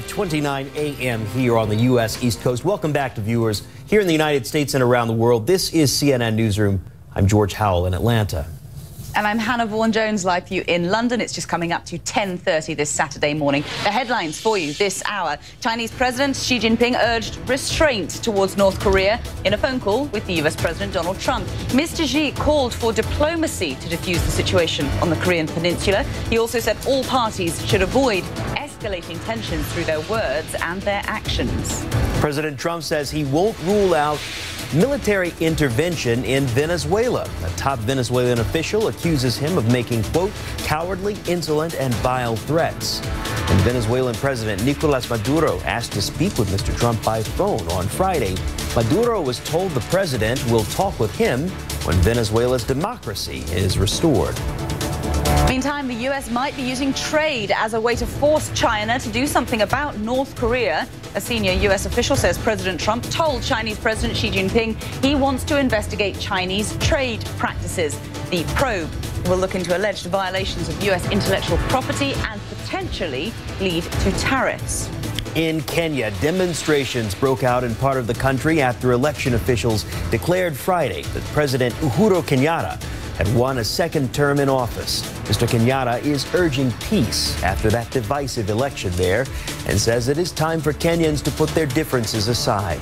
5:29 a.m. here on the U.S. East Coast. Welcome back to viewers here in the United States and around the world. This is CNN Newsroom. I'm George Howell in Atlanta. And I'm Hannah Vaughan-Jones, live for you in London. It's just coming up to 10.30 this Saturday morning. The headlines for you this hour. Chinese President Xi Jinping urged restraint towards North Korea in a phone call with the US President Donald Trump. Mr. Xi called for diplomacy to defuse the situation on the Korean peninsula. He also said all parties should avoid escalating tensions through their words and their actions. President Trump says he won't rule out military intervention in Venezuela. A top Venezuelan official accuses him of making, quote, cowardly, insolent, and vile threats. And Venezuelan President Nicolas Maduro asked to speak with Mr. Trump by phone on Friday. Maduro was told the president will talk with him when Venezuela's democracy is restored. Meantime, the U.S. might be using trade as a way to force China to do something about North Korea. A senior U.S. official says President Trump told Chinese President Xi Jinping he wants to investigate Chinese trade practices. The probe will look into alleged violations of U.S. intellectual property and potentially lead to tariffs. In Kenya, demonstrations broke out in part of the country after election officials declared Friday that President Uhuru Kenyatta had won a second term in office. Mr. Kenyatta is urging peace after that divisive election there and says it is time for Kenyans to put their differences aside.